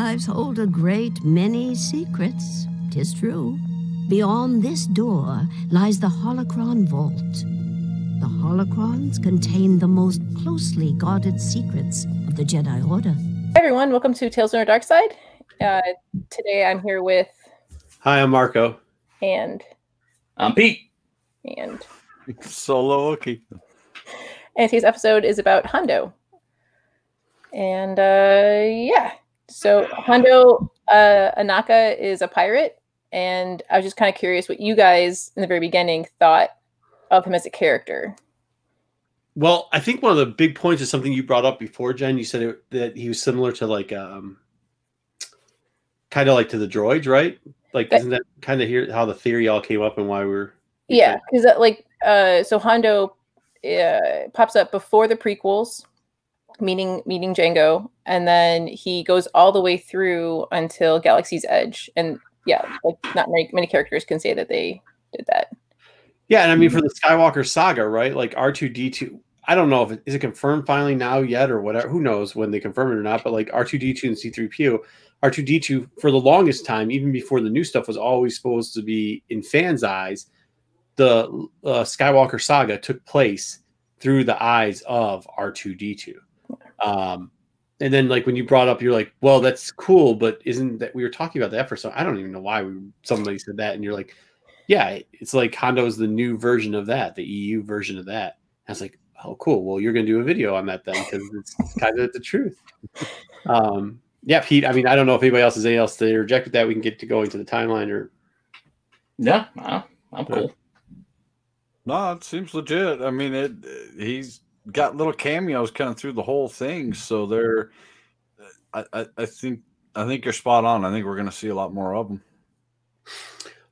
lives hold a great many secrets, tis true. Beyond this door lies the Holocron Vault. The Holocrons contain the most closely guarded secrets of the Jedi Order. Hi everyone, welcome to Tales from the Dark Side. Uh, today I'm here with Hi, I'm Marco. and I'm Pete. and Solo okay. and today's episode is about Hondo. And uh, yeah, so Hondo uh, Ohnaka is a pirate, and I was just kind of curious what you guys in the very beginning thought of him as a character. Well, I think one of the big points is something you brought up before, Jen. You said it, that he was similar to like, um, kind of like to the droids, right? Like, isn't that kind of here how the theory all came up and why we're Yeah, because like uh, so Hondo uh, pops up before the prequels, meeting meeting Jango, and then he goes all the way through until Galaxy's Edge, and yeah, like not many, many characters can say that they did that. Yeah, and I mean for the Skywalker saga, right? Like R two D two. I don't know if it is it confirmed finally now yet or whatever. Who knows when they confirm it or not? But like R two D two and C three PO, R two D two for the longest time, even before the new stuff was always supposed to be in fans' eyes. The uh, Skywalker saga took place through the eyes of R two D two. Um, and then like when you brought up, you're like, well, that's cool, but isn't that we were talking about that for some? I don't even know why we somebody said that, and you're like, yeah, it's like Hondo is the new version of that, the EU version of that. I was like, oh, cool. Well, you're going to do a video on that then because it's kind of the truth. Um, yeah, Pete. I mean, I don't know if anybody else has anything else to interject with that. We can get to going to the timeline or Yeah, I'm cool. No, it seems legit. I mean, it. He's got little cameos kind of through the whole thing, so they're. I, I, I think I think you're spot on. I think we're going to see a lot more of them.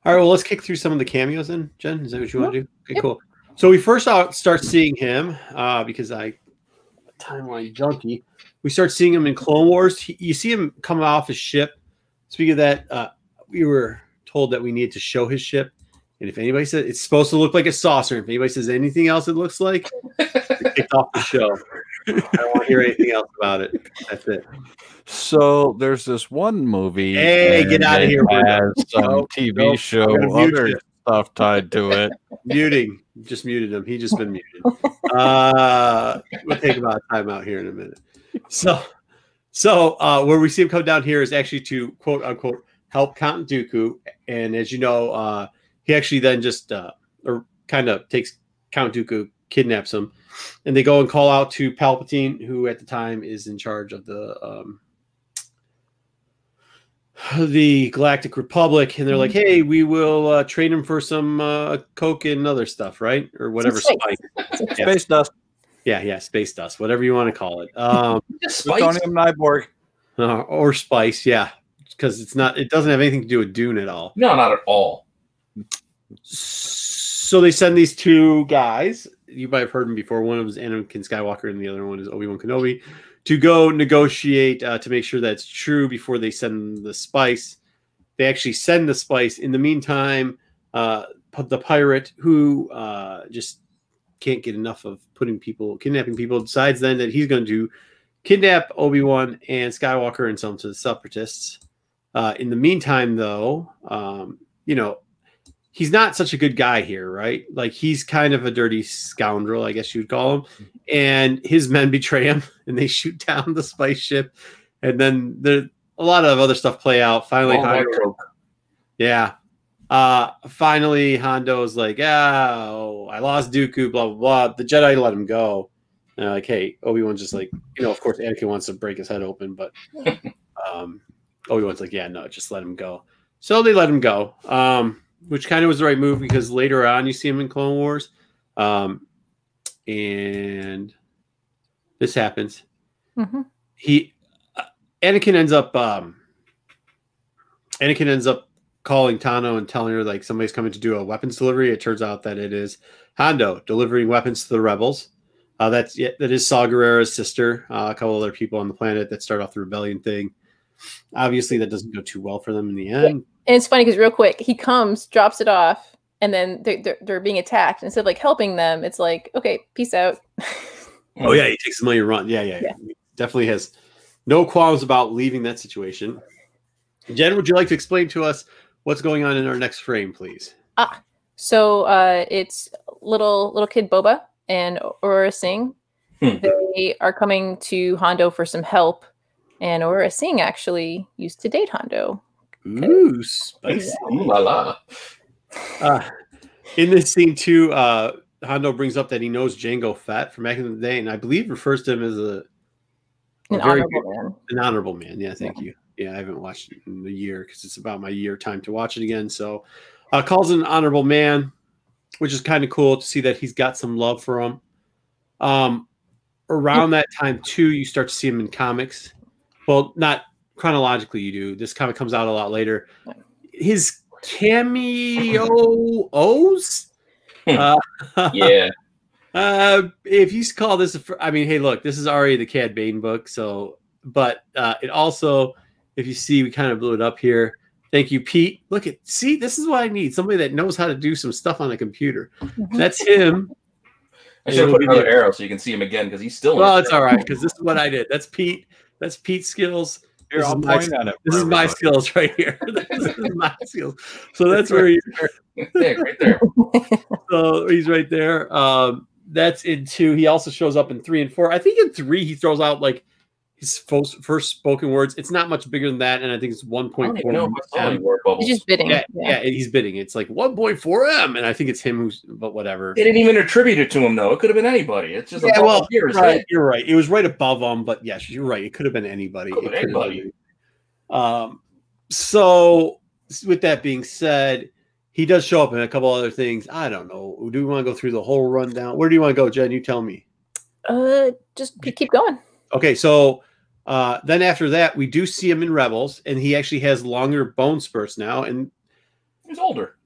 All right, well, let's kick through some of the cameos then, Jen. Is that what you want to do? Okay, cool. So we first out start seeing him uh, because I timeline junkie. We start seeing him in Clone Wars. He, you see him come off his ship. Speaking of that, uh, we were told that we needed to show his ship. And if anybody says it's supposed to look like a saucer, if anybody says anything else it looks like, they kicked off the show. I don't want to hear anything else about it. That's it. So there's this one movie. Hey, get out of here, Bruno. Has some Nope, TV nope, show, I'm gonna mute other you. stuff tied to it. Muting. Just muted him. He just been muted. Uh, we'll take about a time out here in a minute. So, so uh, where we see him come down here is actually to quote unquote help Count Dooku, and as you know, uh, he actually then just uh, or kind of takes Count Dooku, kidnaps him, and they go and call out to Palpatine, who at the time is in charge of the um, the Galactic Republic, and they're like, "Hey, we will uh, trade him for some uh, coke and other stuff, right, or whatever spice. spice." Yeah. Space dust, Yeah, yeah, space dust, whatever you want to call it, um, Just spice. plutonium Nyborg. uh, or spice. Yeah, because it's not. It doesn't have anything to do with Dune at all. No, not at all. So they send these two guys. You might have heard them before. One of them is Anakin Skywalker, and the other one is Obi Wan Kenobi, to go negotiate uh, to make sure that's true before they send the spice. They actually send the spice. In the meantime, uh, the pirate who uh, just can't get enough of putting people, kidnapping people, decides then that he's going to kidnap Obi Wan and Skywalker and sell them to the separatists. Uh, in the meantime, though, um, you know, he's not such a good guy here, right? Like he's kind of a dirty scoundrel, I guess you'd call him. And his men betray him and they shoot down the spice ship. And then there a lot of other stuff play out. Finally, All white Hondo, yeah. Uh finally Hondo's like, oh, I lost Dooku, blah blah blah. The Jedi let him go. And like, hey, Obi-Wan's just like, you know, of course Anakin wants to break his head open, but um Obi-Wan's like, yeah, no, just let him go. So they let him go. Um, which kind of was the right move because later on you see him in Clone Wars. Um, and this happens. Mhm. He uh, Anakin ends up um Anakin ends up calling Tano and telling her like somebody's coming to do a weapons delivery. It turns out that it is Hondo delivering weapons to the rebels. Uh, that's yeah, that is Saw Gerrera's sister. Uh, a couple other people on the planet that start off the rebellion thing. Obviously, that doesn't go too well for them in the end. And it's funny because real quick, he comes, drops it off, and then they're, they're, they're being attacked. Instead of like helping them, it's like, okay, peace out. Oh yeah, he takes the money and run. Yeah, yeah, Yeah. Definitely has no qualms about leaving that situation. Jen, would you like to explain to us what's going on in our next frame, please? Ah, so uh, it's little little kid Boba and Aurra Sing. Hmm. They are coming to Hondo for some help, and Aurra Sing actually used to date Hondo. Ooh, spicy. Ooh la la. Uh, in this scene too, uh, Hondo brings up that he knows Jango Fett from back in the day, and I believe refers to him as a An Very honorable man. an honorable man. Yeah, thank you. Yeah, I haven't watched it in a year because it's about my year time to watch it again. So, uh, calls him an honorable man, which is kind of cool to see that he's got some love for him. Um, around that time too, you start to see him in comics. Well, not chronologically, you do. This comic comes out a lot later. His cameos. uh, Yeah. uh, if you call this, a, fr- I mean, hey, look, this is already the Cad Bane book. So, but uh, it also, if you see, we kind of blew it up here. Thank you, Pete. Look at, see, this is what I need somebody that knows how to do some stuff on a computer. Mhm. That's him. I should put another arrow so you can see him again because he's still. in Well, his it's all right because this is what I did. That's Pete. That's Pete's skills. Here, This is my- point at it. This is my skills right here. this is my skills. So that's where he, Yeah, right there. so he's right there. Um, that's in two. He also shows up in three and four. I think in three he throws out like his first, first spoken words. It's not much bigger than that, and I think it's one point even know four. if I saw any word bubbles. He's just bidding. Yeah, Yeah. yeah, he's bidding. It's like one point four m, and I think it's him who's. But whatever. They didn't even attribute it to him though. It could have been anybody. It's just Yeah, bubble well, here. His right, you're right. It was right above him, but yes, you're right. It could have been anybody. Could have It been could anybody. been- Um, so with that being said, he does show up in a couple other things. I don't know. Do we want to go through the whole rundown? Where do you want to go, Jen? You tell me. Uh, just keep- keep going. Okay, so uh, then after that, we do see him in Rebels, and he actually has longer bone spurts now. And He's older.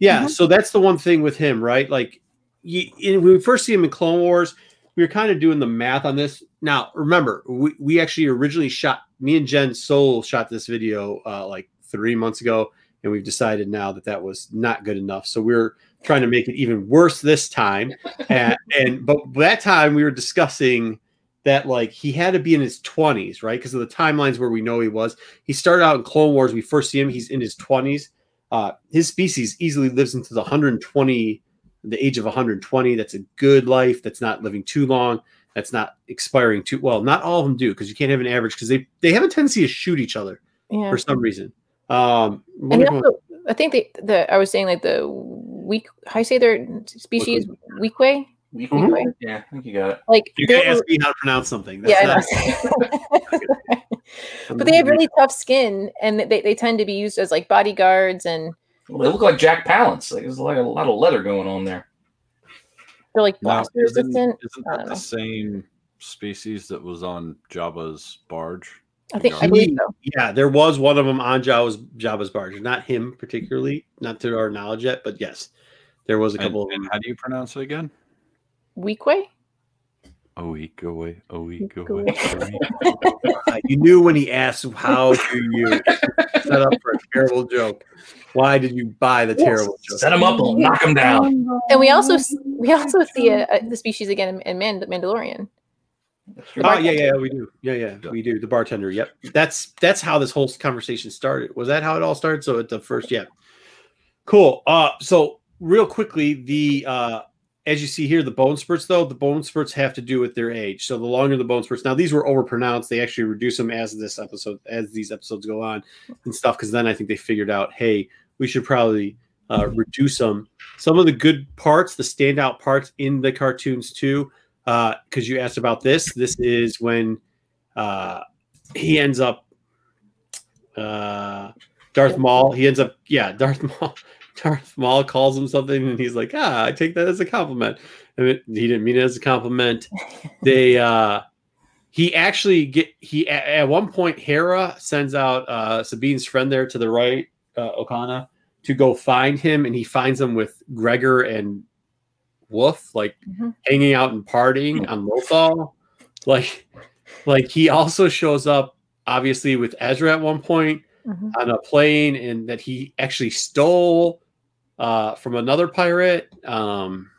yeah, Mhm. so that's the one thing with him, right? Like, you, in, when we first see him in Clone Wars, we were kind of doing the math on this. Now, remember, we, we actually originally shot, me and Jen Soul shot this video uh, like three months ago, and we've decided now that that was not good enough. So we're trying to make it even worse this time. and, and but that time we were discussing that like he had to be in his 20s, right? Because of the timelines where we know he was. He started out in Clone Wars. We first see him, he's in his 20s. Uh, his species easily lives into the 120, the age of 120. That's a good life. That's not living too long. That's not expiring too well. Not all of them do because you can't have an average because they they have a tendency to shoot each other Yeah. for some reason. Um, And also, I think the, the I was saying like the weak how you say their species Weequay We- Mhm. Yeah, I think you got it. like you can were- ask me how to pronounce something. That's yeah, not- I know. but they have really tough skin and they, they tend to be used as like bodyguards and Well, they look like Jack Palance. Like there's like a lot of leather going on there. they're like Now, isn't, resistant. isn't that the know. same species that was on Jabba's barge? I think I He- believe so. Yeah, there was one of them on Jabba's Jabba's barge. Not him particularly, not to our knowledge yet, but yes, there was a And, couple. of and how do you pronounce it again? Weequay. A week away, a week Week away. away. a week Uh, you knew when he asked, "How do you set up for a terrible joke?" Why did you buy the terrible joke? Set him up, we'll knock him down. And we also we also see uh, uh, the species again in, in Mand- Mandalorian. Oh yeah, yeah, we do. Yeah, yeah, we do. The bartender. Yep. That's that's how this whole conversation started. Was that how it all started? So at the first, yeah. Cool. Uh so real quickly, the uh as you see here, the bone spurts though, the bone spurts have to do with their age. So the longer the bone spurts, now these were overpronounced. They actually reduce them as this episode, as these episodes go on and stuff. Because then I think they figured out, hey, we should probably uh, reduce them. Some of the good parts, the standout parts in the cartoons too, because you asked about this. This is when uh, he ends up uh, Darth Maul. He ends up, yeah, Darth Maul. Darth Maul calls him something, and he's like, "Ah, I take that as a compliment." And it, he didn't mean it as a compliment. they, uh, he actually get he at, at one point Hera sends out uh, Sabine's friend there to the right, uh, Okana, to go find him, and he finds him with Gregor and Wolffe, like Mhm. hanging out and partying on Lothal. Like, like he also shows up obviously with Ezra at one point Mhm. on a plane, and that he actually stole uh, from another pirate. Um,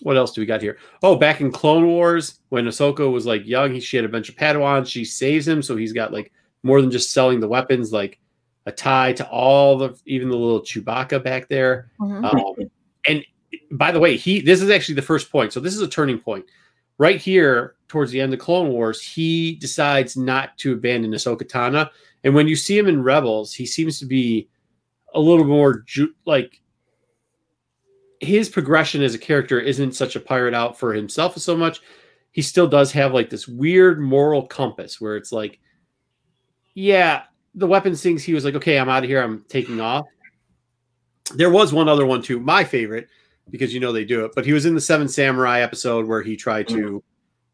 what else do we got here? Oh, back in Clone Wars, when Ahsoka was like young, he, she had a bunch of Padawans. She saves him, so he's got like more than just selling the weapons, like a tie to all the, even the little Chewbacca back there. Mhm. Um, and by the way, he this is actually the first point. So this is a turning point. Right here, towards the end of Clone Wars, he decides not to abandon Ahsoka Tano. And when you see him in Rebels, he seems to be a little more ju- like his progression as a character isn't such a pirate out for himself so much. He still does have like this weird moral compass where it's like, yeah, the weapons things. He was like, okay, I'm out of here. I'm taking off. There was one other one too, my favorite, because you know they do it. But he was in the Seven Samurai episode where he tried to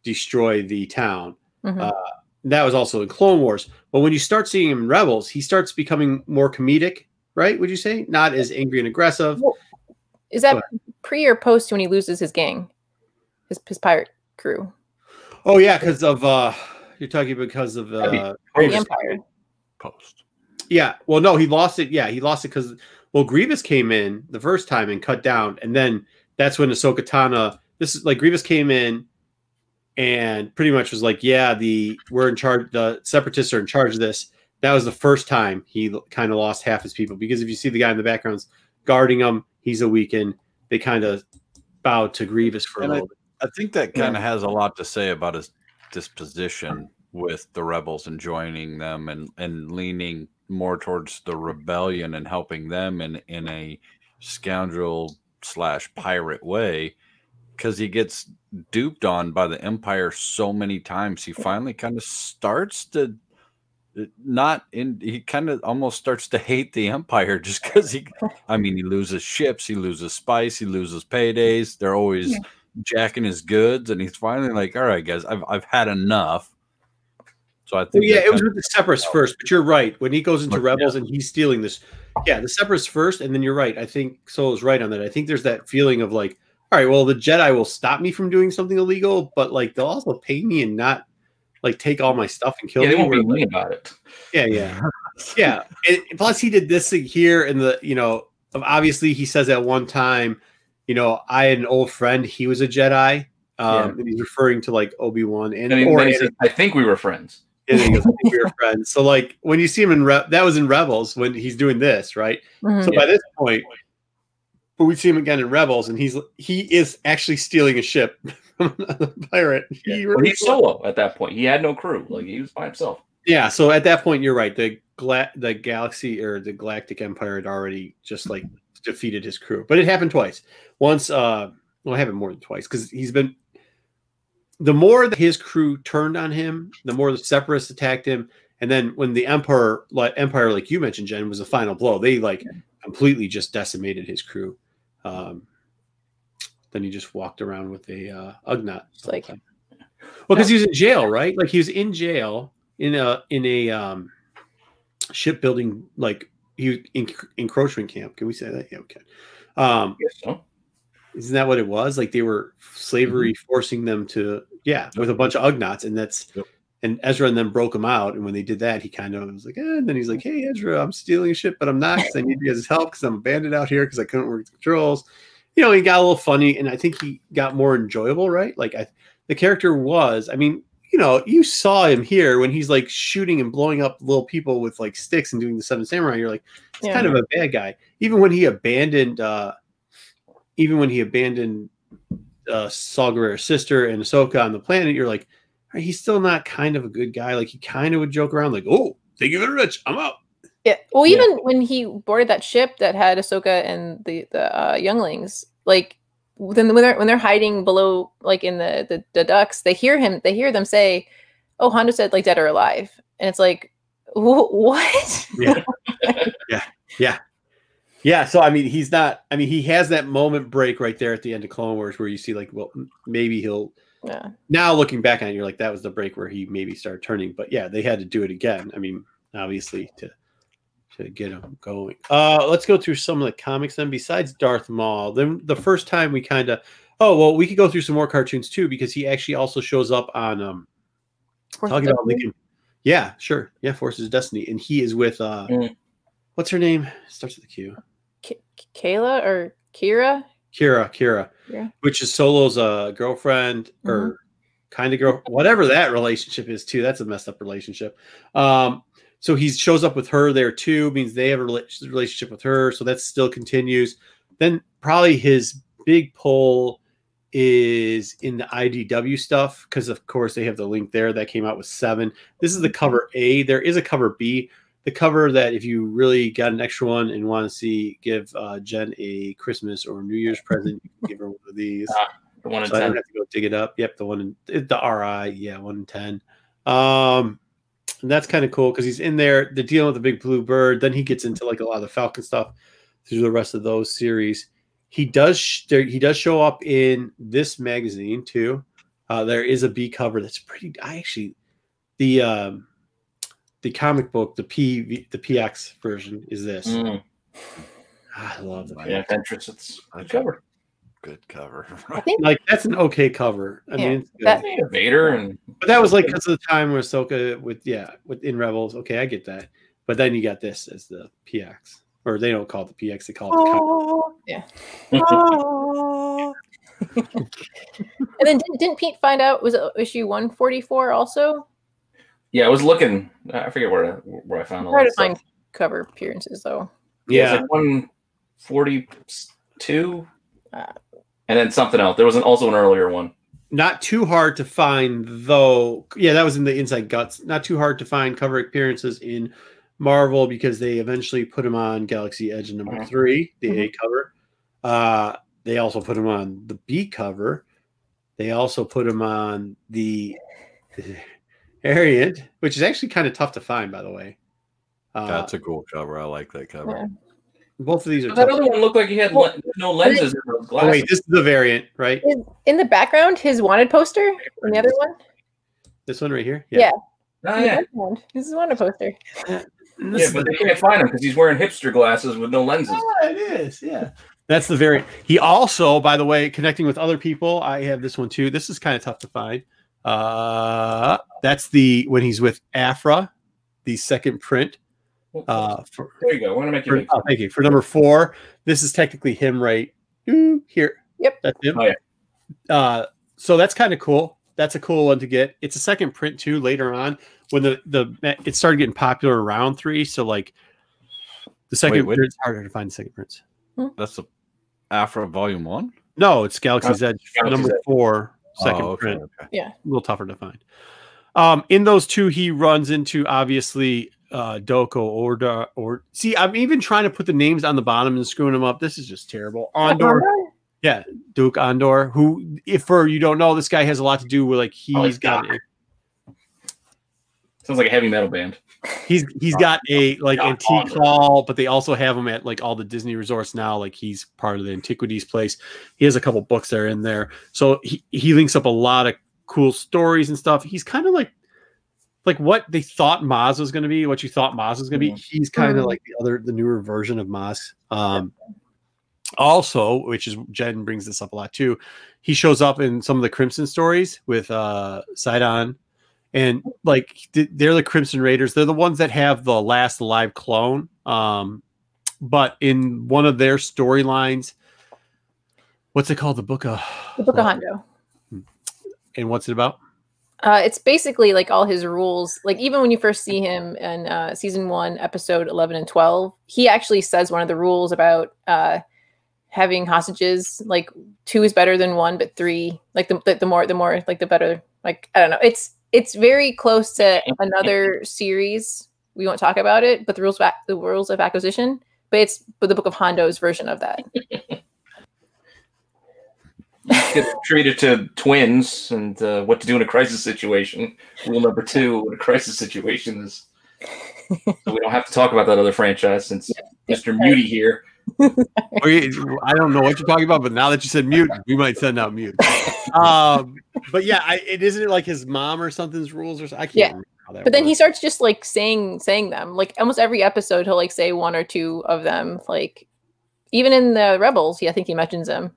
destroy the town. Mhm. Uh, that was also in Clone Wars. But when you start seeing him in Rebels, he starts becoming more comedic, right? Would you say not as angry and aggressive? Is that pre or post when he loses his gang, his his pirate crew, Oh yeah, because of uh, you're talking because of That'd be uh, the Grievous. Empire? Post. Yeah. Well, no, he lost it. Yeah, he lost it because well, Grievous came in the first time and cut down, and then that's when Ahsoka Tano. This is like Grievous came in and pretty much was like, "Yeah, the we're in charge. The Separatists are in charge of this." That was the first time he kind of lost half his people because if you see the guy in the backgrounds guarding him, he's a weakened. They kind of bowed to Grievous for a And I- little bit. I think that kind of has a lot to say about his disposition with the rebels and joining them and, and leaning more towards the rebellion and helping them in, in a scoundrel slash pirate way because he gets duped on by the empire so many times he finally kind of starts to not in he kind of almost starts to hate the empire just because he i mean he loses ships he loses spice he loses paydays they're always Yeah. jacking his goods and he's finally like all right guys i've, I've had enough so i Well, think yeah, it was with the Separatists first, but you're right. When he goes into Look, Rebels and he's stealing this, yeah, the Separatists first, and then you're right. I think Solo's right on that. I think there's that feeling of like, all right, well, the Jedi will stop me from doing something illegal, but like they'll also pay me and not like take all my stuff and kill Yeah, they me. won't be Where- mean about it. yeah, yeah, yeah. And plus, he did this thing here in the, you know, obviously he says at one time, you know, I had an old friend. He was a Jedi. Um, and he's referring to like Obi Wan and And or then he says, I think we were friends. and he goes, "I think we were friends. So like when you see him in Re- that was in Rebels when he's doing this, right? Mhm. So by this point, but we see him again in Rebels, and he's he is actually stealing a ship pirate. He Well, he's solo at that point. He had no crew. Like he was by himself. yeah. So at that point, you're right. The gla- the galaxy or the Galactic Empire had already just like defeated his crew, but it happened twice. Once, uh, well, it happened more than twice because he's been. The more that his crew turned on him, the more the Separatists attacked him, and then when the Empire, like Empire, like you mentioned, Jen, was the final blow. They like completely just decimated his crew. Um, then he just walked around with a uh, Ugnaught. It's like- the whole time. well, because he was in jail, right? Like he was in jail in a in a um, shipbuilding, like he was in encroachment camp. Can we say that? Yeah, we can. Um, Yes, so. isn't that what it was? Like they were slavery forcing them to, yeah, with a bunch of Ugnaughts, and that's Yep. and Ezra and them broke him out. And when they did that, he kind of was like, eh, and then he's like, hey, Ezra, I'm stealing shit, but I'm not because I need you guys' help because I'm a bandit out here because I couldn't work the controls. You know, he got a little funny, and I think he got more enjoyable, right? Like I, the character was, I mean, you know, you saw him here when he's like shooting and blowing up little people with like sticks and doing the Seven Samurai. You're like, it's Yeah. kind of a bad guy. Even when he abandoned, uh even when he abandoned uh Saw Gerrera's sister and Ahsoka on the planet, you're like, "Are he's still not kind of a good guy. Like he kind of would joke around, like, "Oh, thank you very much, I'm out." Yeah. Well, Yeah. even when he boarded that ship that had Ahsoka and the the uh, younglings, like then when they're when they're hiding below, like in the, the the ducks, they hear him. They hear them say, "Oh, Hondo said like dead or alive," and it's like, what? Yeah. yeah. Yeah, yeah so I mean, he's not. I mean, he has that moment break right there at the end of Clone Wars where you see, like, well, maybe he'll. yeah. Now looking back on it, you're like, that was the break where he maybe started turning. But yeah, they had to do it again. I mean, obviously to to get him going. Uh, let's go through some of the comics then. Besides Darth Maul, then the first time we kind of. Oh well, we could go through some more cartoons too because he actually also shows up on um Force talking of about Lincoln. Yeah, sure. Yeah, Forces of Destiny, and he is with uh, Mm. what's her name? Starts with a Q. K- Kayla or Qi'ra? Qi'ra, Qi'ra. Yeah. which is Solo's uh, girlfriend or kind of girl, whatever that relationship is too. That's a messed up relationship. Um, so he shows up with her there too, means they have a relationship with her. So that still continues. Then probably his big pull is in the IDW stuff because of course they have the link there that came out with seven. This is the cover A. There is a cover B. The cover that if you really got an extra one and want to see, give uh, Jen a Christmas or New Year's present, you can give her one of these. The one in So I don't have to go dig it up. Yep, the one in the RI, yeah, one in ten. Um, and that's kind of cool because he's in there. They're dealing with the big blue bird. Then he gets into like a lot of the Falcon stuff through the rest of those series. He does sh- there, he does show up in this magazine too. Uh, there is a B cover that's pretty. I actually the um, the comic book the P the PX version is this. Mm, I love the yeah, PX. entrance. It's good cover. Good cover. I think Like that's an okay cover. I Yeah, mean, it's good. that- Yeah, Vader and But that was like because of the time where Ahsoka with yeah with in Rebels. Okay, I get that. But then you got this as the PX, or they don't call it the PX; they call it the. comic. yeah. And then didn't, didn't Pete find out was it issue one forty four also? yeah, I was looking. I forget where where I found all Hard that to find cover appearances though. Yeah, Yeah, like one forty-two, Uh, and then something else. There was an, also an earlier one. not too hard to find though. Yeah, that was in the Inside Guts. Not too hard to find cover appearances in Marvel because they eventually put him on Galaxy Edge number Mhm. three, the A cover. Uh, they also put him on the B cover. They also put him on the Ariant, which is actually kind of tough to find, by the way. Uh, That's a cool cover. I like that cover. Yeah. Both of these are. That tough. other one looked like he had le- no lenses in those Oh, glasses. wait, this is the variant, right? Is in the background his wanted poster in the other one? This one right here. Yeah. oh, yeah. This is wanted poster. Yeah, but they can't find him because he's wearing hipster glasses with no lenses. Yeah, it is. Yeah. That's the variant. He also, by the way, connecting with other people. I have this one too. This is kind of tough to find. Uh, that's the when he's with Aphra, the second print. Uh, for, there you go. We're gonna make you for oh, thank you for number four. This is technically him right ooh, here. Yep. that's him. Oh, yeah. Uh, so that's kind of cool. That's a cool one to get. It's a second print too. Later on, when the the it started getting popular around three, so like the second wait. print's harder to find. The second prints. That's the Afro Volume One. No, it's Galaxy's Edge Galaxy's number Edge. four, second oh, okay, print. okay. A little tougher to find. Um, in those two, he runs into obviously uh Doko or or see, I'm even trying to put the names on the bottom and screwing them up. This is just terrible. Andor, yeah, Dok-Ondar, who, if for you don't know, this guy has a lot to do with like Oh, he's it's got Doc. Sounds like a heavy metal band. he's he's got a like Doc antique Andor. hall, but they also have him at like all the Disney resorts now. Like he's part of the antiquities place. He has a couple books that are in there, so he he links up a lot of cool stories and stuff. He's kind of like like what they thought Maz was going to be, what you thought Maz was going to be. He's kind of Mhm. like the other the newer version of Maz. Um, also, which is Jen brings this up a lot too. He shows up in some of the Crimson stories with uh Sidon and like they're the Crimson Raiders. They're the ones that have the last alive clone. Um, but in one of their storylines, what's it called? The book of The Book of Hondo. and what's it about? Uh, it's basically like all his rules. Like even when you first see him in uh, season one, episode eleven and twelve, he actually says one of the rules about uh, having hostages. Like two is better than one, but three, like the, the the more the more like the better. Like I don't know. It's it's very close to another series. We won't talk about it, but the rules of the rules of acquisition. But it's but the Book of Hondo's version of that. Get treated to twins and uh, what to do in a crisis situation. Rule number two in a crisis situation is so we don't have to talk about that other franchise since Mr. Muty here. I don't know what you're talking about, but now that you said mute, we might send out mute. Um, but yeah, I, it isn't it like his mom or something's rules or something. I can't Yeah. remember how that But then he starts just like saying saying them. Like almost every episode he'll like say one or two of them. Like even in the Rebels, yeah, I think he mentions them.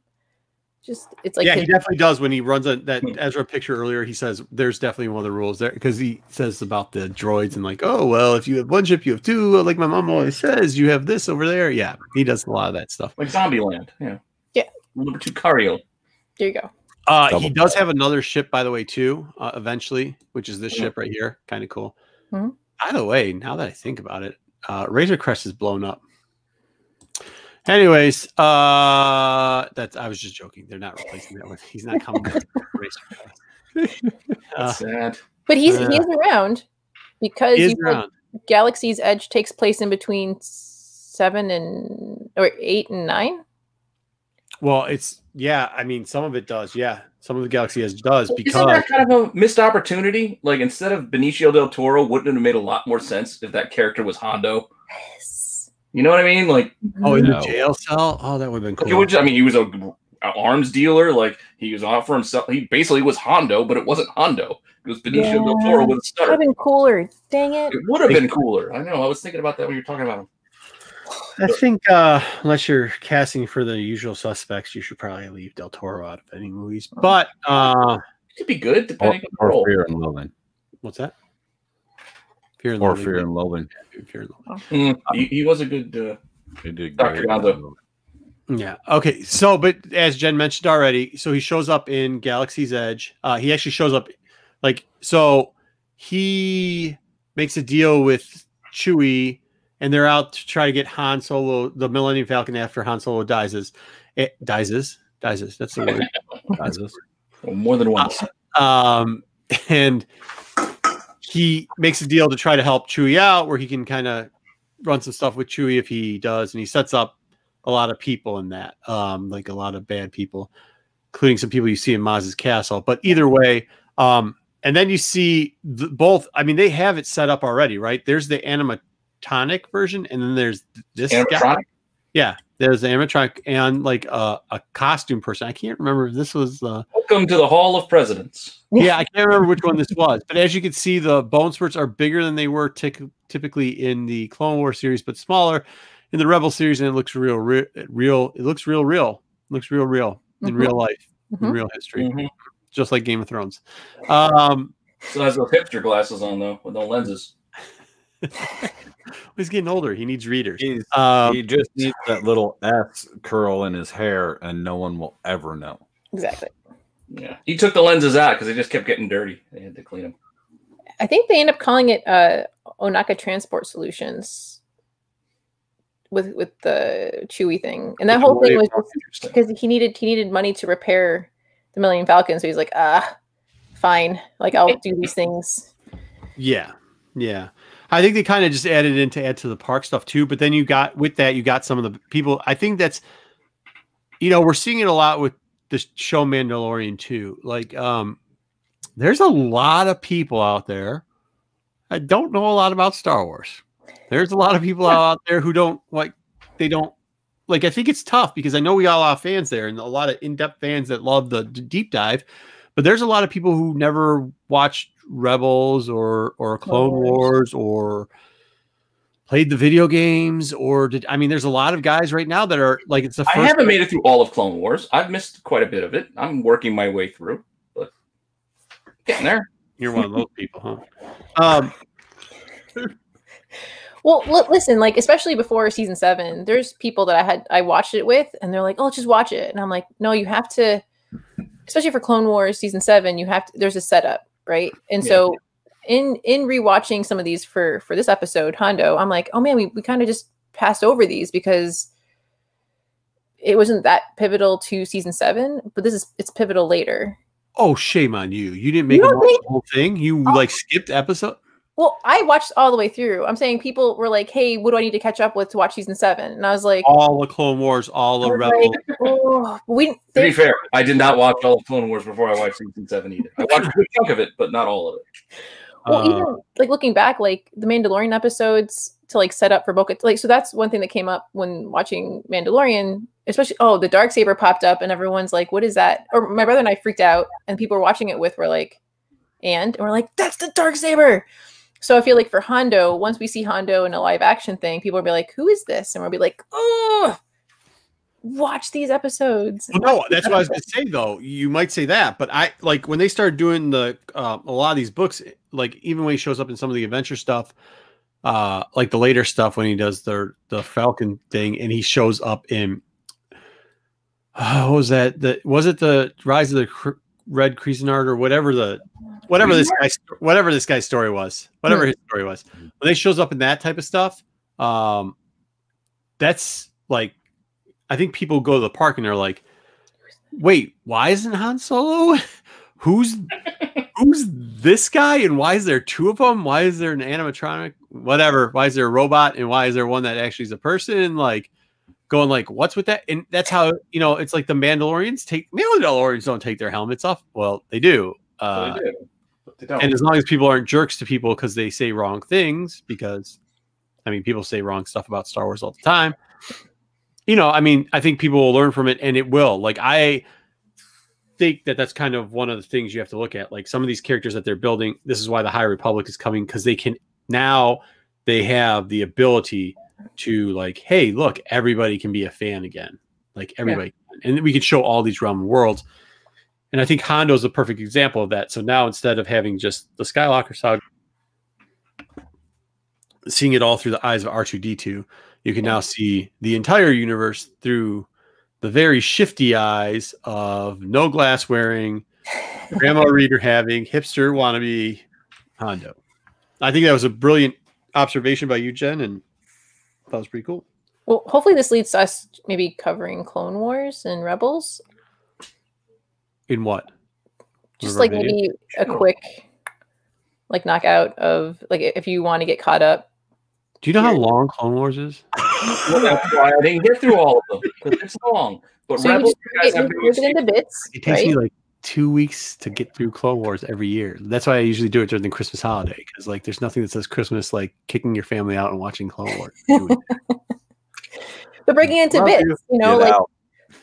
Just it's like yeah, his- he definitely does when he runs a, that Hmm. Ezra picture earlier. He says there's definitely one of the rules there because he says about the droids and like, oh well, if you have one ship, you have two. Like my mom always says, you have this over there. Yeah, he does a lot of that stuff. Like Zombieland. Yeah. Yeah. Number two, Cario. There you go. Uh, he Double does have another ship, by the way, too. Uh, eventually, which is this Mhm. ship right here. Kind of cool. Mhm. By the way, now that I think about it, uh, Razor Crest is blown up. Anyways, uh, that's I was just joking. They're not replacing that one. He's not coming back. to Uh, That's sad. But he's Yeah. he's around because he is you said around. Galaxy's Edge takes place in between seven and or eight and nine. Well, it's yeah. I mean, some of it does. Yeah, some of the Galaxy Edge does Isn't because that kind of a missed opportunity? Like instead of Benicio del Toro, wouldn't it have made a lot more sense if that character was Hondo? Yes. You know what I mean? Like, oh, in No. the jail cell. Oh, that would have been like, cool. would ju- I mean, he was a, a arms dealer. Like he was offering himself. He basically was Hondo, but it wasn't Hondo. It was Benicio del Toro with a Would have been cooler. Dang it. It would have been cooler. I know. I was thinking about that when you were talking about him. I think uh, unless you're casting for the usual suspects, you should probably leave Del Toro out of any movies. But uh, It could be good Or, depending on the role. fear and loathing. what's that? Fear and Or Loathing. fear and loathing. Fear and Loathing. Mm, he, he was a good. Uh, They did Dr. great. Yeah. Okay. So, but as Jen mentioned already, so he shows up in Galaxy's Edge. Uh, he actually shows up, like, so he makes a deal with Chewie, and they're out to try to get Han Solo, the Millennium Falcon, after Han Solo dies. It dies. Dies. That's the word. Guys, this- well, more than once. um, and he makes a deal to try to help Chewie out, where he can kind of run some stuff with Chewie if he does, and he sets up a lot of people in that, um, like a lot of bad people, including some people you see in Maz's castle. But either way, um, and then you see the, both. I mean, they have it set up already, right? There's the animatronic version, and then there's this guy. Yeah, there's the animatronic and like a, a costume person. I can't remember if this was uh, Welcome to the Hall of Presidents. yeah, I can't remember which one this was, but as you can see, the bone spurts are bigger than they were tic- typically in the Clone War series, but smaller in the Rebel series, and it looks real, real, real. It looks real, real. It looks real, real in Mhm. real life, in Mhm. real history, Mhm. just like Game of Thrones. Um, Still has those hipster glasses on though, with no lenses. he's getting older. He needs readers. He's, Um, he just needs that little S curl in his hair, and no one will ever know. Exactly. Yeah, he took the lenses out because they just kept getting dirty. They had to clean them. I think they end up calling it uh, Ohnaka Transport Solutions with with the Chewie thing, and that whole thing was because he needed he needed money to repair the Millennium Falcon, so he's like, ah, fine, like I'll do these things. Yeah, yeah. I think they kind of just added in to add to the park stuff too. But then you got with that, you got some of the people. I think that's, you know, we're seeing it a lot with the show Mandalorian too. Like, um, there's a lot of people out there that don't know a lot about Star Wars. There's a lot of people out there who don't like. They don't like. I think it's tough because I know we got a lot of fans there and a lot of in-depth fans that love the deep dive. But there's a lot of people who never watched Rebels or or Clone Clone Wars or played the video games or did I mean there's a lot of guys right now that are like it's the first I haven't made it through all of Clone Wars. I've missed quite a bit of it. I'm working my way through, but getting there. you're one of those people, huh? Um Well, listen, like especially before season seven, there's people that I had I watched it with, and they're like, "Oh, just watch it," and I'm like, "No, you have to." Especially for Clone Wars season seven, you have to. There's a setup, right? And Yeah. so, in in rewatching some of these for for this episode, Hondo, I'm like, "Oh man, we we kind of just passed over these because it wasn't that pivotal to season seven, but this is it's pivotal later." oh shame on you. You didn't make You a don't watch think- the whole thing. You Oh. like skipped episode. Well, I watched all the way through. I'm saying people were like, "Hey, what do I need to catch up with to watch season 7? And I was like, All the Clone Wars, all the I was Rebels. like, oh, we To be fair, I did not watch all of Clone Wars before I watched season seven either. I watched a good chunk of it, but not all of it. well, Uh, even like looking back, like the Mandalorian episodes to like set up for Boca. Like, so that's one thing that came up when watching Mandalorian, especially. Oh, the dark saber popped up, and everyone's like, "What is that?" Or my brother and I freaked out, and people we're watching it with were like, "And?" and we're like, "That's the dark saber." So I feel like for Hondo, once we see Hondo in a live action thing, people will be like, "Who is this?" And we'll be like, "Oh, watch these episodes." Well, no, that's what I was going to say. Though you might say that, but I like when they started doing the uh, a lot of these books. Like even when he shows up in some of the adventure stuff, uh, like the later stuff when he does the the Falcon thing, and he shows up in oh, what was that? The was it the rise of the Red Cuisinart or whatever the whatever this guy whatever this guy's story was, whatever his story was. When they shows up in that type of stuff, um, that's like, I think people go to the park and they're like, wait, why isn't Han Solo? Who's who's this guy and why is there two of them? Why is there an animatronic? Whatever. Why is there a robot and why is there one that actually is a person? Like going like, what's with that? And that's how you know it's like the Mandalorians take Mandalorians don't take their helmets off. Well, they do. Uh, They do, they don't. and as long as people aren't jerks to people because they say wrong things, because I mean, people say wrong stuff about Star Wars all the time. You know, I mean, I think people will learn from it, and it will. Like, I think that that's kind of one of the things you have to look at. Like, some of these characters that they're building, this is why the High Republic is coming because they can now they have the ability to like, hey, look, everybody can be a fan again. Like everybody, and we can show all these realm worlds. And I think Hondo is a perfect example of that. So now instead of having just the Skywalker saga, seeing it all through the eyes of R2D2, you can now see the entire universe through the very shifty eyes of no glass wearing, grandma reader having, hipster wannabe Hondo. I think that was a brilliant observation by you, Jen, and that was pretty cool. Well, hopefully this leads to us maybe covering Clone Wars and Rebels. In what? Just What like about maybe a quick like knockout of like if you want to get caught up. Do you know how long Clone Wars is? Well, that's why I didn't get through all of them because it's long. But So you Rebels, just you guys get, have you to rip it into bits, It takes right? me like two weeks to get through Clone Wars every year. That's why I usually do it during the Christmas holiday because like there's nothing that says Christmas like kicking your family out and watching Clone Wars. but breaking into Love bits, you. you know, like out.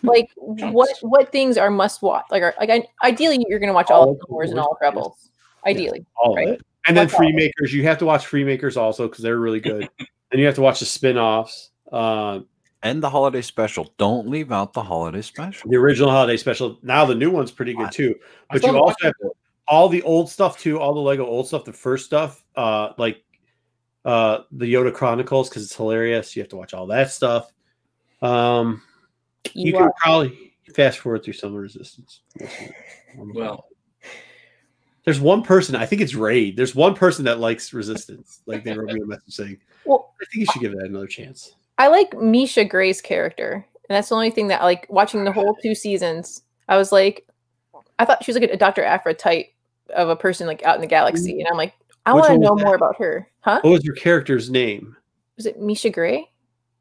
like what what things are must watch? Like, are, like I, ideally, you're going to watch all, All of Clone Wars and all of Wars, Rebels. Ideally, all Right. of it. And then Watch all of it. Freemakers, you have to watch Freemakers also because they're really good. and you have to watch the spin-offs. Uh, And the holiday special. Don't leave out the holiday special. the original holiday special. Now the new one's pretty good too. But you also have all the old stuff too, all the Lego old stuff, the first stuff, uh, like uh, the Yoda Chronicles, because it's hilarious. You have to watch all that stuff. Um, you can probably fast forward through some resistance. Well, there's one person, I think it's Raid. There's one person that likes resistance. Like they wrote me a message saying, Well, I think you should give that another chance. I like Misha Gray's character, and that's the only thing that like watching the whole two seasons. I was like, I thought she was like a Dr. Aphra type of a person like out in the galaxy, and I'm like, I want to know more about her. Huh? What was your character's name? Was it Misha Gray?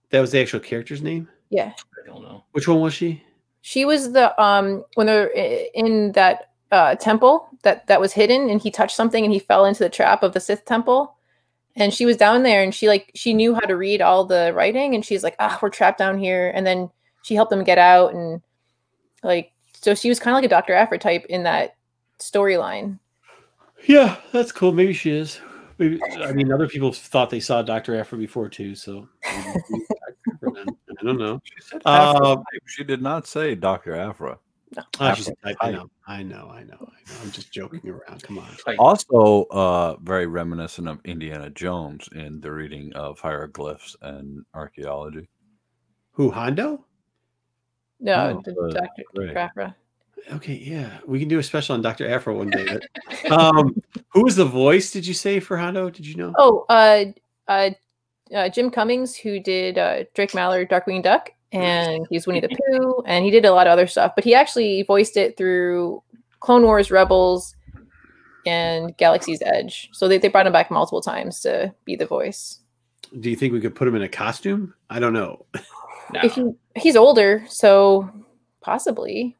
That was the actual character's name? Yeah, I don't know. Which one was she? she was the um when they're in that uh temple that that was hidden, and he touched something and he fell into the trap of the Sith temple. And she was down there, and she like she knew how to read all the writing, and she's like, ah, we're trapped down here. And then she helped them get out, and like so she was kind of like a Dr. Aphra type in that storyline. Yeah, that's cool. Maybe she is. Maybe, I mean, other people thought they saw Dr. Aphra before too, so maybe she's Dr. Aphra then. I don't know. She said Uh, She did not say Dr. Aphra. Oh, she's a type. I know. I know. I know. I know. I'm just joking around. Come on. Also, uh, very reminiscent of Indiana Jones in the reading of hieroglyphs and archaeology. Who Hondo? No, No, the uh, Dr. Gray. Aphra. Okay, yeah, we can do a special on Dr. Afro one day. um, who was the voice? Did you say for Hondo? Did you know? Oh, uh, uh, uh, Jim Cummings, who did uh, Drake Mallard, Darkwing Duck, and he's Winnie the Pooh, and he did a lot of other stuff. But he actually voiced it through Clone Wars, Rebels, and Galaxy's Edge. So they, they brought him back multiple times to be the voice. Do you think we could put him in a costume? I don't know. no. If he he's older, so possibly.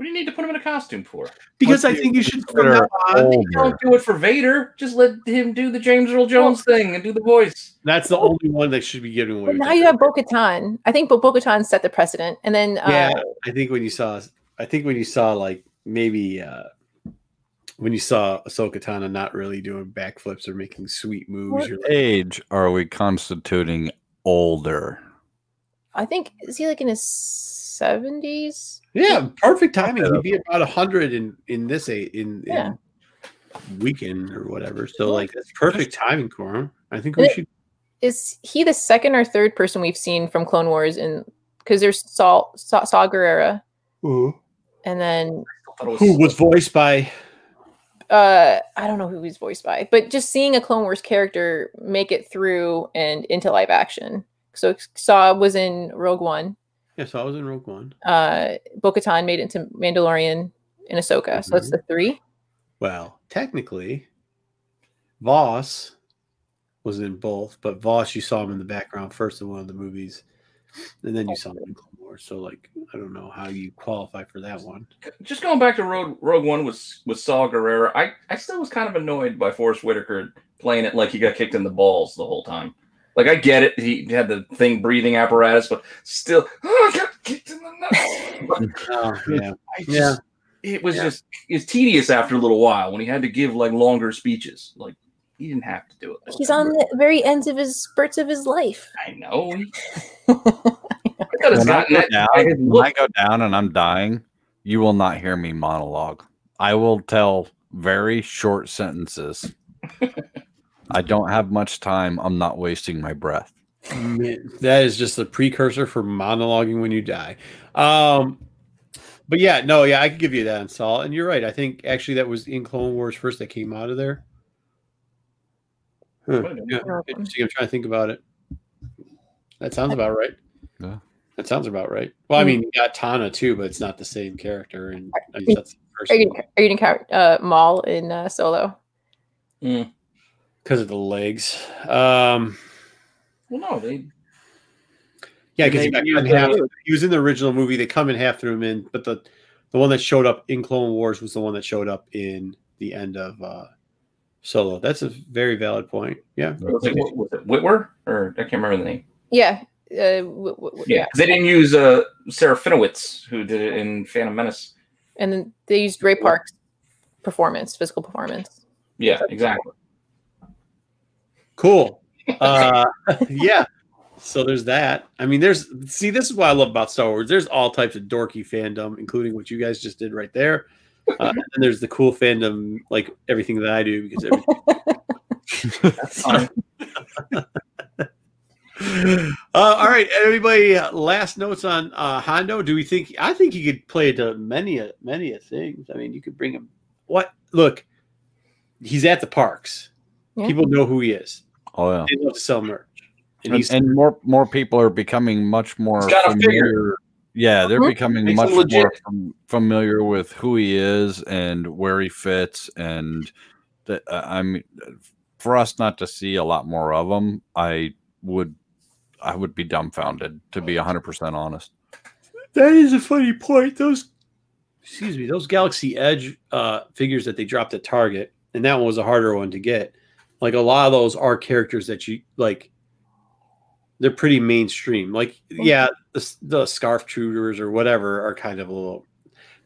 What do you need to put him in a costume for? Because I What do think you you should from consider now on. older? Don't do it for Vader. Just let him do the James Earl Jones thing and do the voice. That's the only one that should be given away. But now you have Bo Katan. I think Bo Katan set the precedent, and then uh, yeah, I think when you saw, I think when you saw like maybe uh when you saw Ahsoka Tano not really doing backflips or making sweet moves, What? you're like, Age are we constituting older? I think is he like in his seventies? yeah, perfect timing. He'd be about hundred in in this eight in, in weekend or whatever. So like that's perfect timing for him. I think we it- should. is he the second or third person we've seen from Clone Wars in because there's Saul Saw, Saw Gerrera Who and then I thought was- was voiced by? uh I don't know who he's voiced by, but just seeing a Clone Wars character make it through and into live action. So Saw was in Rogue One. Yes, I was in Rogue One. Uh Bo-Katan made it into Mandalorian and Ahsoka. So it's the three. Well, technically, Voss was in both, but Voss you saw him in the background first in one of the movies, and then you saw him in Clone Wars. So, like, I don't know how you qualify for that one. just going back to Rogue Rogue One with with Saw Gerrera, I I still was kind of annoyed by Forest Whitaker playing it like he got kicked in the balls the whole time. Like I get it, he had the thing breathing apparatus, but still, oh, I got kicked in the nuts. Oh, yeah, I just, Yeah. it was Yeah. just it's tedious after a little while when he had to give like longer speeches. Like he didn't have to do it. He's on the very ends of his spurts of his life. I know. I thought it's When I, go down, by when I go down and I'm dying, you will not hear me monologue. I will tell very short sentences. I don't have much time. I'm not wasting my breath. Man, that is just the precursor for monologuing when you die. Um, but yeah, no, yeah, I could give you that on Saw, and you're right. I think actually that was in Clone Wars first that came out of there. Huh. Yeah, interesting. I'm trying to think about it. That sounds about right. Yeah. That sounds about right. Well, I mean, you got Tana too, but it's not the same character, and I Are that's the first Are you gonna, are you gonna count uh, Maul in uh, Solo? Because of the legs. Um, Well, no, they Yeah, because he, got cut in half. he was in the original movie. They come in half threw him in, but the the one that showed up in Clone Wars was the one that showed up in the end of uh Solo. That's a very valid point. Yeah. was it, was it Witwer or I can't remember the name. Yeah. Uh, w- w- Yeah, 'cause they didn't use uh, Serafinowicz, who did it in Phantom Menace. And then they used Ray Park's performance, physical performance. Yeah, exactly. Cool. Uh yeah. So there's that. I mean, there's see, this is what I love about Star Wars. There's all types of dorky fandom, including what you guys just did right there. Uh, and there's the cool fandom, like everything that I do, because everything uh, all right, everybody. Uh, last notes on uh, Hondo. Do we think? I think he could play to many a many a things. I mean, you could bring him. What? Look, he's at the parks. Yeah. People know who he is. Oh yeah. They love to sell merch, and And, and more more people are becoming much more He's a familiar. Yeah, they're Mhm. becoming Makes much legit. more fam- familiar with who he is and where he fits, and that uh, I mean, for us not to see a lot more of him, I would, I would be dumbfounded to be hundred percent honest. That is a funny point. Those, excuse me, those Galaxy Edge uh, figures that they dropped at Target, and that one was a harder one to get. Like a lot of those are characters that you like. They're pretty mainstream. Like, yeah, the, the scarf troopers or whatever are kind of a little.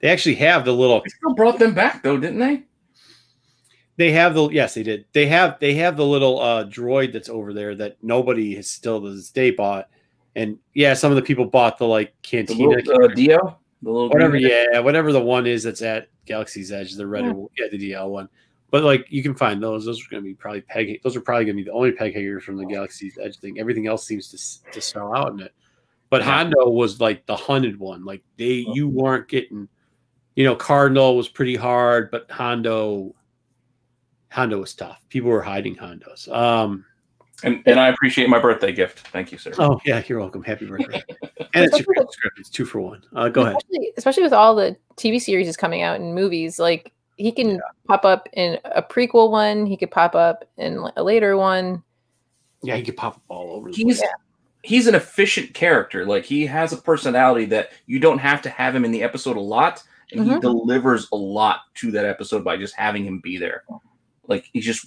They actually have the little. They still brought them back though, didn't they? They have the yes, they did. They have they have the little uh droid that's over there that nobody has still to this day bought. And yeah, some of the people bought the like The cantina little uh, Dio, the little whatever yeah whatever the one is that's at galaxy's edge the red Yeah. or yeah the dl one but like you can find those. Those are going to be probably peg those are probably going to be the only peg hangers from the galaxy's edge thing. Everything else seems to, s- to sell out in it. But Yeah. hondo was like the hunted one. Like they you weren't getting you know cardinal was pretty hard but hondo hondo was tough. People were hiding hondos. Um And, and I appreciate my birthday gift. Thank you, sir. oh yeah you're welcome. Happy birthday. And it's your favorite it's two for one. Uh, go ahead. Especially, especially with all the TV series is coming out and movies, like he can pop up in a prequel one, he could pop up in a later one. yeah he could pop up all over He's place. he's an efficient character. Like he has a personality that you don't have to have him in the episode a lot, and he Mhm. delivers a lot to that episode by just having him be there. Like he's just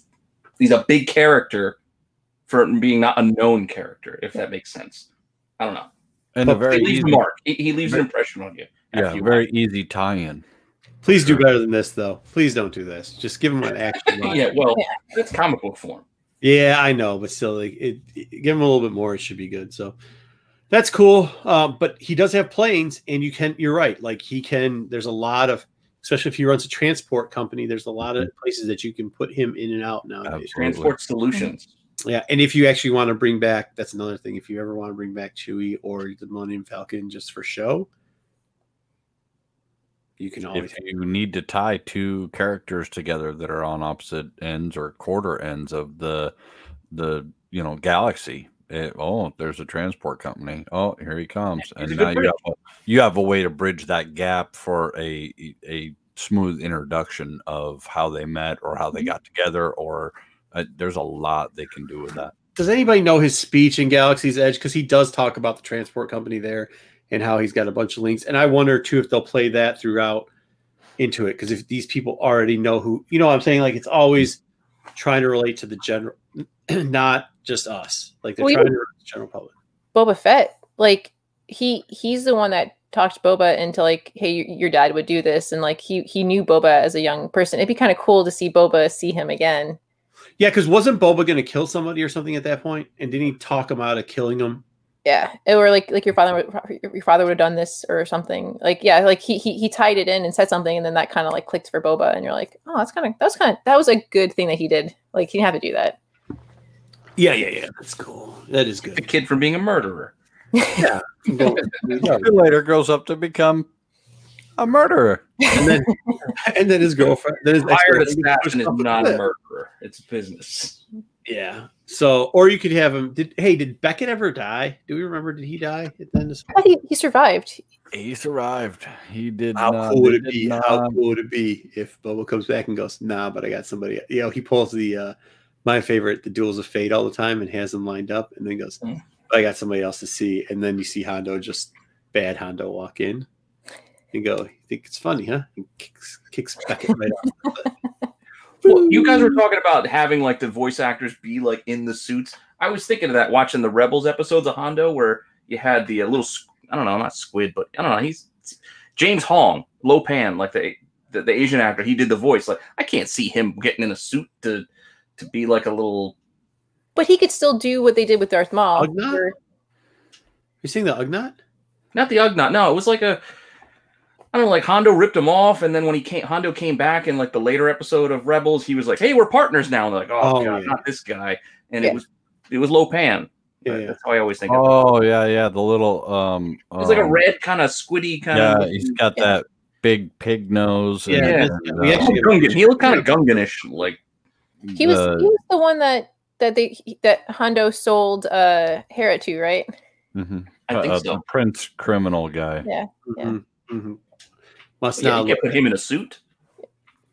he's a big character for being not a known character, if that makes sense. I don't know. And a very he leaves easy, a mark. He, he leaves an impression on you. yeah, you very easy tie-in. Please do better than this, though. Please don't do this. Just give him an action. yeah, well, Yeah. that's comic book form. yeah, I know, but still, like, it, it- give him a little bit more. It should be good. So that's cool. Um, but he does have planes, and you can. You're right. Like he can. There's a lot of, especially if he runs a transport company. There's a lot of places that you can put him in and out nowadays. Absolutely. Transport solutions. Yeah, and if you actually want to bring back, that's another thing. If you ever want to bring back Chewie or the Millennium Falcon just for show, you can always. if you need to tie two characters together that are on opposite ends or quarter ends of the the you know galaxy it, oh there's a transport company. Oh here he comes. And now you have, a, you have a way to bridge that gap for a a smooth introduction of how they met or how they got together or uh, there's a lot they can do with that. Does anybody know his speech in Galaxy's Edge? Because he does talk about the transport company there and how he's got a bunch of links. And I wonder too if they'll play that throughout into it. Because if these people already know who, you know, what I'm saying like it's always trying to relate to the general, not just us. Like they're Well, trying to relate to the general public. Boba Fett, like he he's the one that talked Boba into like, hey, your, your dad would do this, and like he he knew Boba as a young person. It'd be kind of cool to see Boba see him again. Yeah, because wasn't Boba going to kill somebody or something at that point? And didn't he talk him out of killing him? Yeah, or like like your father would, your father would have done this or something. Like yeah, like he he he tied it in and said something, and then that kind of like clicked for Boba, and you're like, oh, that's kind of that was kind of that was a good thing that he did. Like he didn't have to do that. Yeah, yeah, yeah. That's cool. That is good. The kid from being a murderer. Yeah. who later grows up to become a murderer and then and then his girlfriend, then his Hired ex-girlfriend assassin is pushed off the not a murderer. It's business. Yeah. So, or you could have him. Did hey, did Beckett ever die? Do we remember? Did he die at the end of? I thought he, he survived. he survived he did How not, cool would it did be? How cool would it be if Boba comes back and goes, "Nah, but I got somebody." You know, he pulls the uh my favorite, the Duels of Fate, all the time, and has them lined up, and then goes, Mm. "I got somebody else to see," and then you see Hondo just bad Hondo walk in. and go, "You think it's funny, huh?" And kicks kicks Beckett right off. Well, you guys were talking about having like the voice actors be like in the suits. I was thinking of that watching the Rebels episodes of Hondo, where you had the uh, little I don't know, not squid, but I don't know. He's James Hong, Lo Pan, like the, the the Asian actor. He did the voice. Like I can't see him getting in a suit to to be like a little. But he could still do what they did with Darth Maul. Ugnaught? where- You seeing the Ugnaught? Not the Ugnaught. No, it was like a. I don't know, like Hondo ripped him off, and then when he came, Hondo came back in like the later episode of Rebels, he was like, "Hey, we're partners now." And they're like, "Oh, Oh, god, yeah. not this guy!" And Yeah. it was it was Lo Pan. Yeah, yeah. That's how I always think of oh yeah yeah the little um It was like a um, red kind of squiddy kind yeah of. he's got Yeah. that big pig nose and, Yeah, Yeah. this- we uh, actually- Gungan. He looked kind of Gunganish, like he was the- he was the one that that they that Hondo sold uh Hera to, right? mhm. I think Uh, so. the prince criminal guy Yeah. Yeah. Mhm, mhm. Must Yeah, not you can't put him in a suit.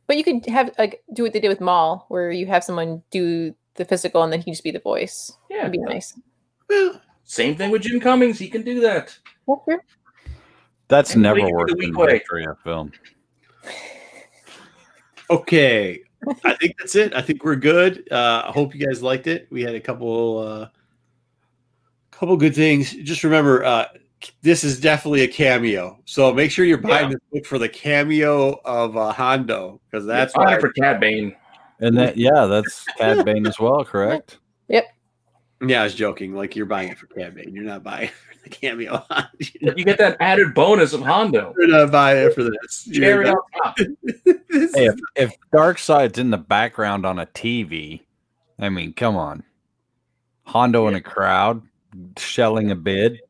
But you could have like do what they did with Maul, where you have someone do the physical and then he just be the voice. Yeah, That'd be nice. well, same thing with Jim Cummings. He can do that. Yeah, sure. that's Everybody never can do worked the in weak way. history of film Okay. I think that's it. I think we're good. Uh, I hope you guys liked it. We had a couple uh couple good things. Just remember uh this is definitely a cameo. So make sure you're buying Yeah. this book for the cameo of uh, Hondo because that's Fine why for Cad Bane. and that yeah that's Cad Bane as well correct Yep. Yeah, I was joking. Like you're buying it for Cad Bane. You're not buying it for the cameo. you're get that added bonus of Hondo. You're not buying it for this. Cherry on top. This Hey, if, if Dark Side's in the background on a TV, I mean, come on. Hondo in a crowd shelling a bid.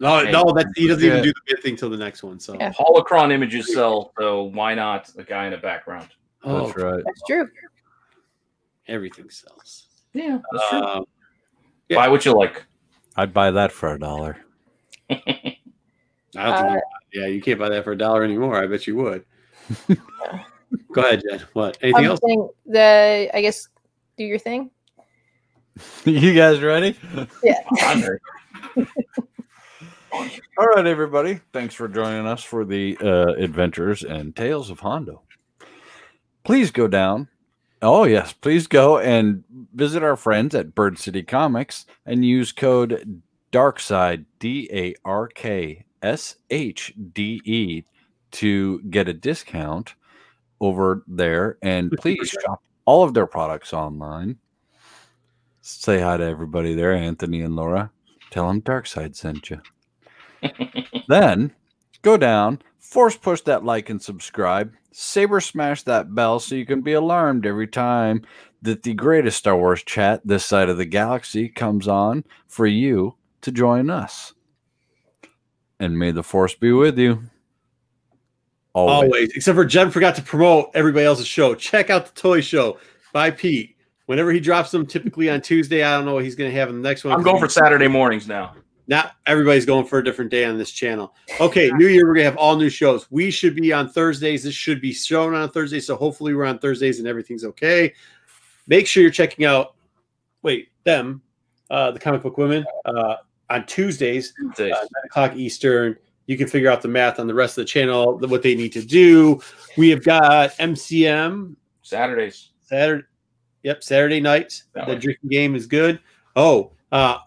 No, no, that's he doesn't even Yeah. do the bid thing till the next one. So Yeah. Holocron images sell, so why not a guy in a background? oh, That's right. That's true. everything sells. Yeah, that's true. Um, yeah. Buy what you like. I'd buy that for a dollar. I don't think Uh, you, yeah, you can't buy that for a dollar anymore. I bet you would. Go ahead, Jen. What? Anything I'm else? the I guess do your thing. you guys ready? Yeah. All right, everybody. Thanks for joining us for the uh, adventures and tales of Hondo. Please go down. Oh, yes. Please go and visit our friends at Bird City Comics and use code DARKSIDE, D A R K S H D E, to get a discount over there. And please shop all of their products online. Say hi to everybody there, Anthony and Laura. Tell them Darkside sent you then go down, force push that like and subscribe, saber smash that bell so you can be alarmed every time that the greatest Star Wars chat this side of the galaxy comes on for you to join us. And may the force be with you Always. Always. Except for Jen forgot to promote everybody else's show. Check out the toy show by Pete. Whenever he drops them, typically on Tuesday. I don't know what he's going to have in the next one. I'm going for Saturday mornings now. Not everybody's going for a different day on this channel. Okay, New Year, we're gonna have all new shows. We should be on Thursdays. This should be shown on Thursday, so hopefully we're on Thursdays and everything's okay. Make sure you're checking out. Wait, them, uh, the comic book women, uh, on Tuesdays, uh, nine o'clock Eastern. You can figure out the math on the rest of the channel, what they need to do. We have got MCM Saturdays. Saturday. Yep, Saturday nights. That the way. drinking game is good. Oh, uh,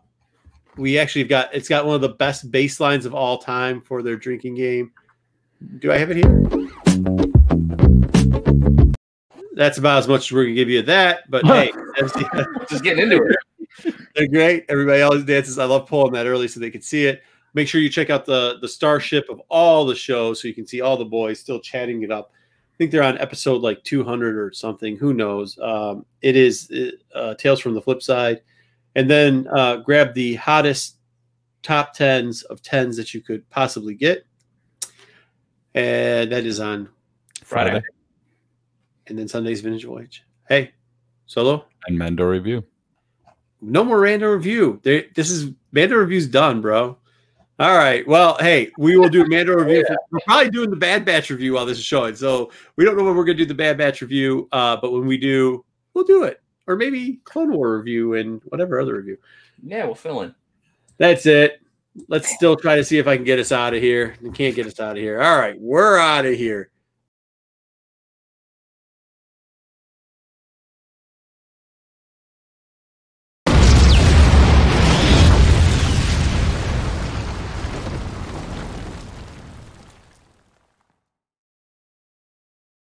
we actually have got it's got one of the best baselines of all time for their drinking game. Do I have it here? That's about as much as we're gonna give you of that. But hey, Just getting into it. they're great. Everybody always dances. I love pulling that early so they can see it. Make sure you check out the the starship of all the shows so you can see all the boys still chatting it up. I think they're on episode like 200 or something. Who knows? Um, it is uh, Tales from the Flip Side, and then uh, grab the hottest top tens of tens that you could possibly get, and that is on Friday. and then Sunday's Vintage Voyage. Hey, solo. And Mando review. No more random review. There, this is Mando review's done, bro. All right. Well, hey, we will do Mando review. We're probably doing the Bad Batch review while this is showing. So we don't know when we're going to do the Bad Batch review, uh, but when we do, we'll do it. Or maybe Clone War review and whatever other review. Yeah, we'll fill in. That's it. Let's still try to see if I can get us out of here. Can't get us out of here. All right, we're out of here.